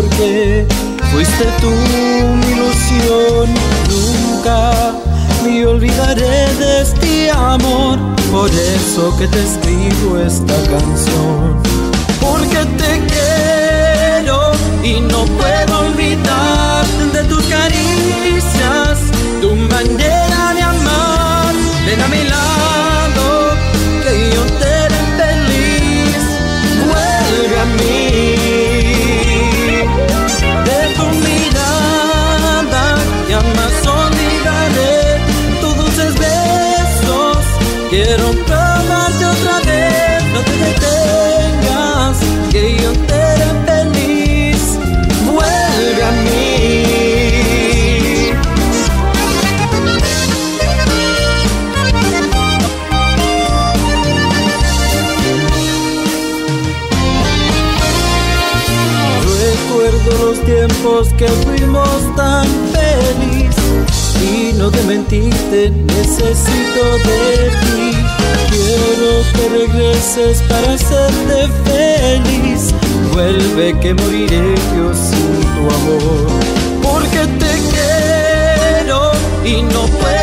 porque fuiste tú mi ilusión. Nunca me olvidaré de este amor, por eso que te escribo esta canción. Porque te quiero y no puedo olvidar de tus caricias, tu manera de amar. Ven a mi lado, tiempos que fuimos tan feliz y no te mentiste, necesito de ti. Quiero que regreses para hacerte feliz. Vuelve que moriré yo sin tu amor. Porque te quiero y no puedo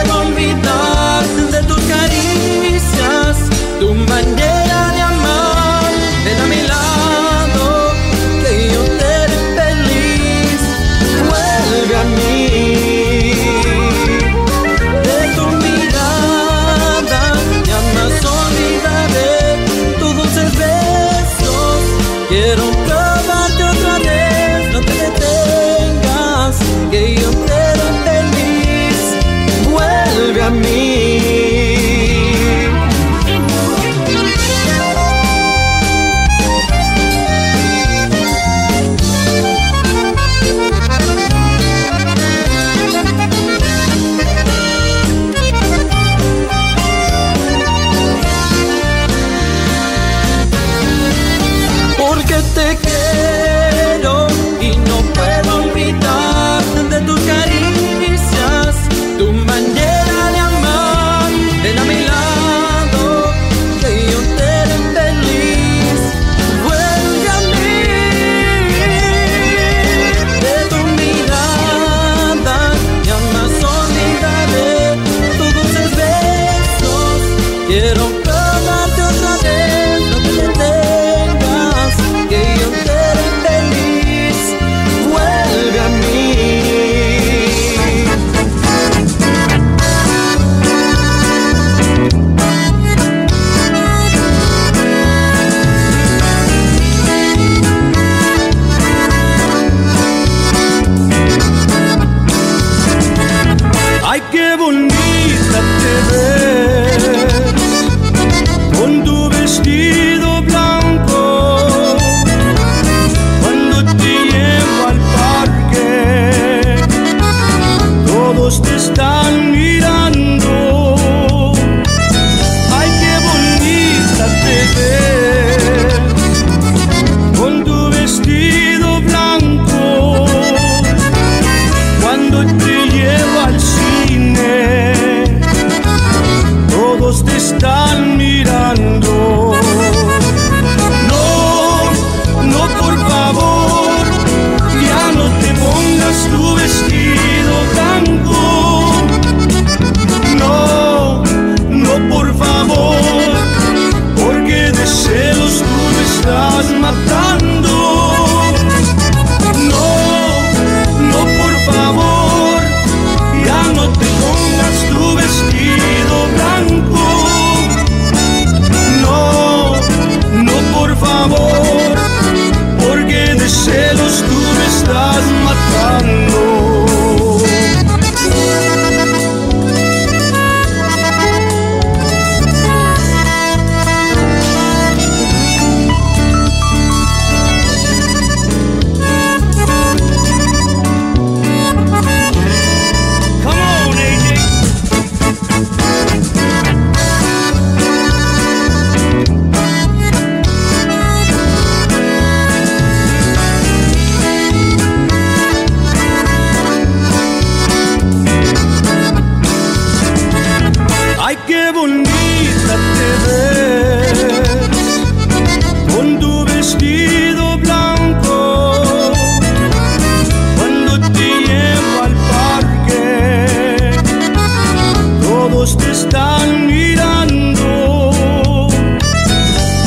mirando.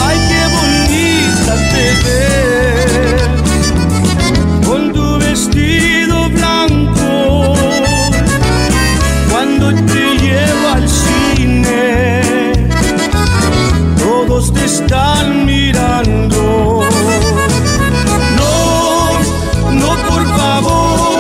Ay, qué bonita te ves con tu vestido blanco. Cuando te llevo al cine, todos te están mirando. No, no, por favor.